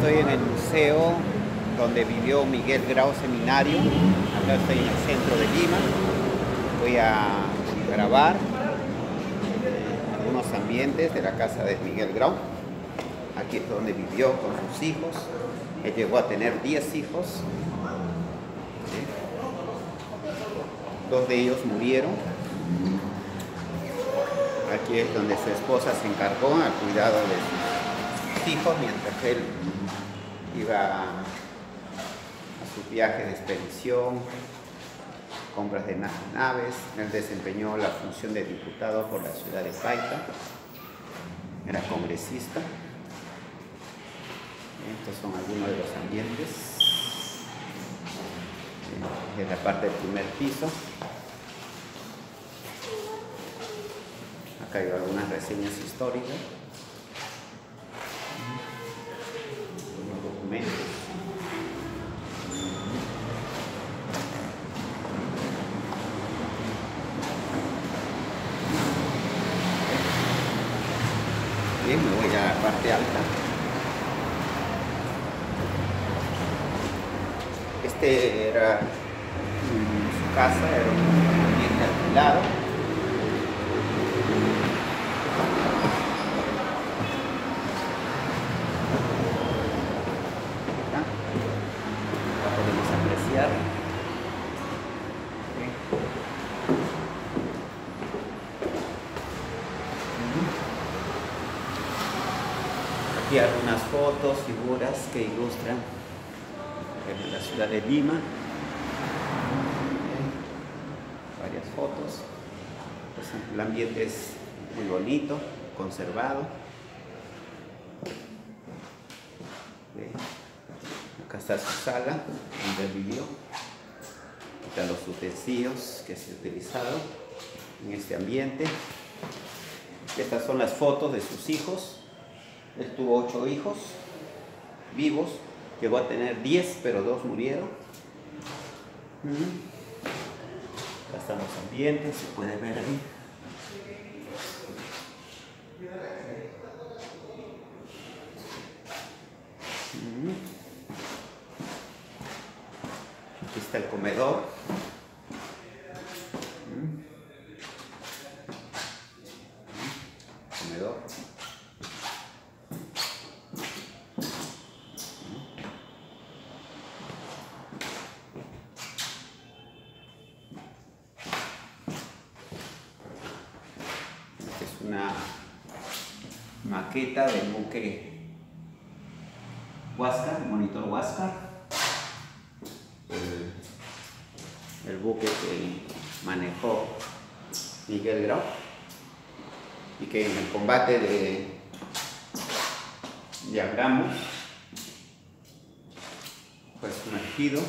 Estoy en el museo donde vivió Miguel Grau Seminario. Acá estoy en el centro de Lima. Voy a grabar algunos ambientes de la casa de Miguel Grau. Aquí es donde vivió con sus hijos. Él llegó a tener 10 hijos. Dos de ellos murieron. Aquí es donde su esposa se encargó al cuidado de sus hijos mientras él iba a su viaje de expedición, compras de naves. Él desempeñó la función de diputado por la ciudad de Paita. Era congresista. Estos son algunos de los ambientes. Es la parte del primer piso. Acá hay algunas reseñas históricas. Algunos documentos. Bien, me voy a la parte alta. Este era mm, su casa, era un ambiente alquilado. Acá podemos apreciar. Aquí algunas fotos, figuras que ilustran la ciudad de Lima. Varias fotos. Pues, el ambiente es muy bonito, conservado. Acá está su sala, donde él vivió. Acá los utensilios que se han utilizado en este ambiente. Estas son las fotos de sus hijos. Él tuvo ocho hijos vivos, llegó a tener diez, pero dos murieron. Mm. Acá están los ambientes, se puede ver ahí. Mm. Aquí está el comedor. Mm. Comedor. Una maqueta del buque Huáscar, monitor Huáscar. El, buque que manejó Miguel Grau y que en el combate de, de Angamos fue sumergido